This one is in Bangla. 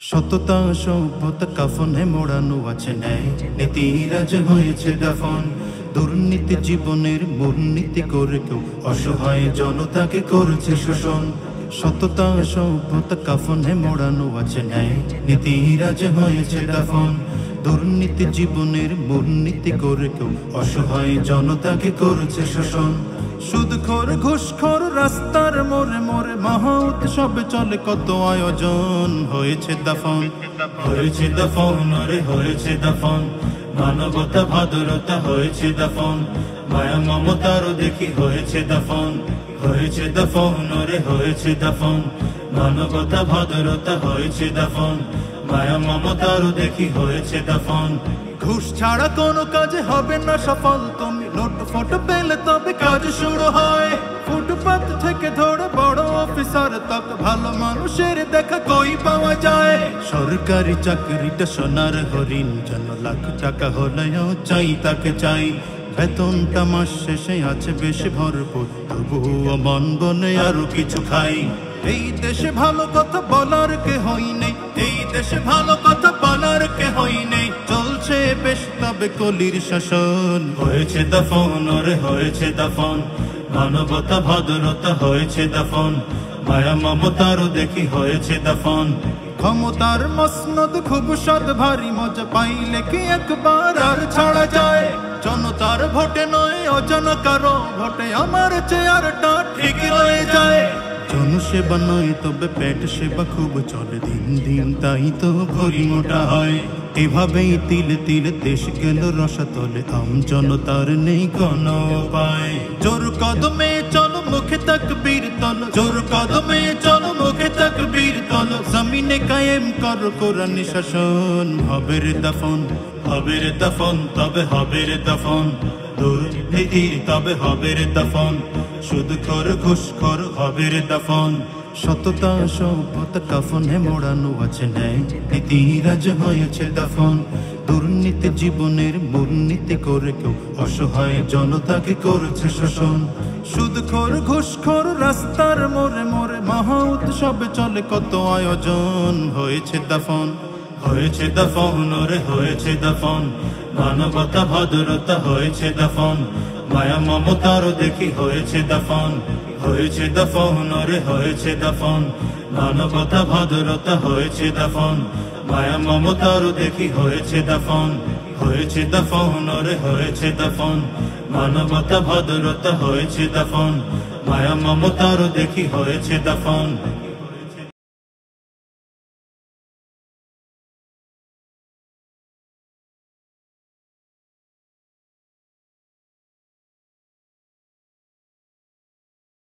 সততা, সভ্যতা, কাফনে মোড়ানো আছে ন্যায়। নীতিরাজ হয়েছে দাফন দুর্নীতি জীবনের মূর্নীতি করে কেউ অসহায় জনতাকে করেছে শোষণ। সততা, সভ্যতা, কাফনে মোড়ানো আছে ন্যায়। নীতিরাজ হয়েছে দাফন দুর্নীতি জীবনের মূর্নীতি করে কেউ অসহায় জনতাকে করেছে শোষণ। সুদখোর ঘুষখোর রাস্তার মোড়ে মোড়ে মহা উৎসবে চলে। কত আয়োজন, হয়েছে দাফন হয়েছে দাফন, আরে হয়েছে দাফন। মানবতা, ভাদরতা, হয়েছে দাফন। মায়া, মমতারও দেখি হয়েছে দাফন হয়েছে দাফন, আরে হয়েছে দাফন। মানবতা, ভাদরতা, হয়েছে দাফন। মায়া মমতারও দেখি হয়েছে দাফন ঘুষ ছাড়া কোনো কাজে হবে না সফল। তুমি নোট ফটো পেলে তবে কাজ শুরু হয়। ফুটপাত থেকে ধরে বড় অফিসার তক ভালো মানুষের দেখা কই পাওয়া যায়। সরকারি চাকরিটা সোনার হরিণ, যেন লাখ টাকা হলেও চাই তাকে চাই। বেতনটা মাস শেষে আছে বেশি ভরপুর, তবুও মন বনে আরও কিছু খাই। এই দেশে ভালো কথা বলার কে হই নেই। এই দেশে ভালো কথা বলার কে হই নেই। চলছে বেশ তবে কলির শাসন। হয়েছে দফন, ওরে হয়েছে দফন। মানবতা, ভদ্রতা হয়েছে দফন। মায়া মমতারও দেখি হয়েছে দফন। ক্ষমতার মসনদ খুব সদ ভারী মজা পাইলে কি একবার আর ছাড়া যায়? জনতার ভোটে নয় অজন কারও ভোটে আমার চেয়ারটা ঠিক রয়ে যায়। জনসেবা নয় তবে পেট সেবা খুব চলে। দিন দিন তাই তো ভরি মোটা হয়। এভাবেই তিলে তিলে দেশ গেল রসাতলে। আম জনতার নেই কোন উপায়। জোর কদমে চলো, মুখে তক বীর তল। জোর কদমে চলো, মুখে তক বীর তল। জমিনে কায়েম কর কোরআন শাসন। হবে রে দফন হবে রে দফন, তবে হবে রে দফন। দুর্নীতি তবে হবে রে দফন। শুধু খর ঘুষ খর হবে রে দফন। সততা, সভ্যতা, কাফনে মোড়ানো আছে ন্যায়। নীতিরাজ হয়েছে দফন। দুর্নীতি জীবনের মূর্নীতি করে কেউ অসহায় জনতাকে করেছে শোষণ সুদখোর ঘুষখোর রাস্তার মোড়ে মোড়ে মহা উৎসবে চলে। কত আয়োজন হয়েছে দফন। হয়েছে দফন, ওরে হয়েছে দফন। মানবতা, ভদ্রতা হয়েছে দফন। মায়া মমতারও দেখি হয়েছে দফন হয়েছে দফন ওরে হয়েছে দফন। মানবতা ভদ্রতা হয়েছে দফন মায়া মমতারও দেখি হয়েছে দফন হয়েছে দফন ওরে হয়েছে দফন। মানবতা ভদ্রতা হয়েছে দফন মায়া মমতারও দেখি হয়েছে দফন।